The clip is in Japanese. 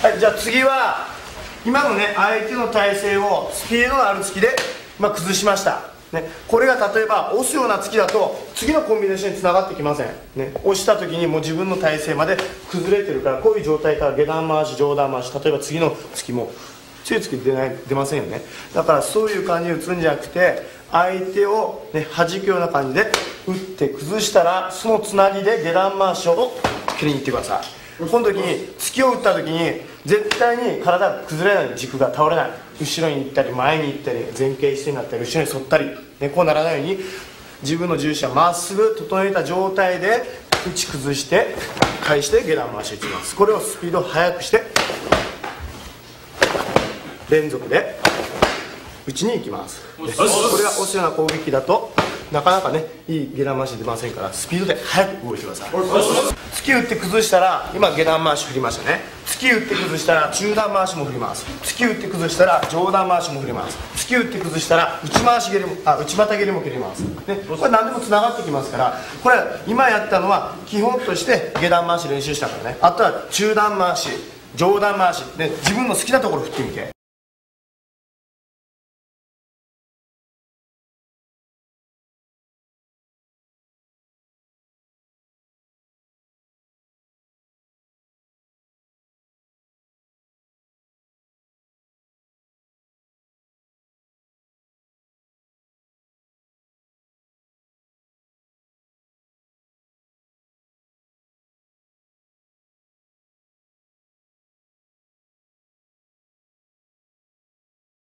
はいじゃあ次は今のね相手の体勢をスピードのある突きで、まあ、崩しました。ね、これが例えば押すような突きだと次のコンビネーションにつながってきません、ね、押した時にもう自分の体勢まで崩れてるからこういう状態から下段回し上段回し例えば次の突きも強い突き出ない出ませんよね。だからそういう感じで打つんじゃなくて相手を、ね、弾くような感じで打って崩したらそのつなぎで下段回しを切りにいってください。この時に突きを打った時に絶対に体が崩れない軸が倒れない。後ろに行ったり前に行ったり前傾姿勢になったり後ろに反ったり、ね、こうならないように自分の重心はまっすぐ整えた状態で打ち崩して返して下段回し打ちます。これをスピードを速くして連続で打ちに行きます。これが押すような攻撃だとなかなかねいい下段回し出ませんからスピードで速く動いてください。突き打って崩したら今下段回し振りましたね。突き打って崩したら中段回しも振ります。突き打って崩したら上段回しも振ります。突き打って崩したら内回し蹴りもあ内股蹴りも蹴ります、ね、これ何でもつながってきますからこれ今やったのは基本として下段回し練習したからね。あとは中段回し上段回し、ね、自分の好きなところ振ってみて。